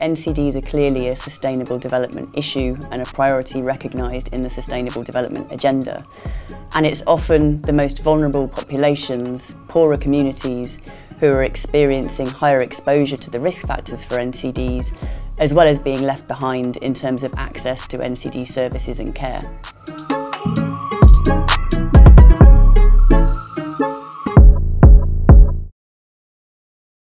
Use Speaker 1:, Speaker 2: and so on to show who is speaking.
Speaker 1: NCDs are clearly a sustainable development issue and a priority recognised in the Sustainable Development Agenda. And it's often the most vulnerable populations, poorer communities, who are experiencing higher exposure to the risk factors for NCDs, as well as being left behind in terms of access to NCD services and care.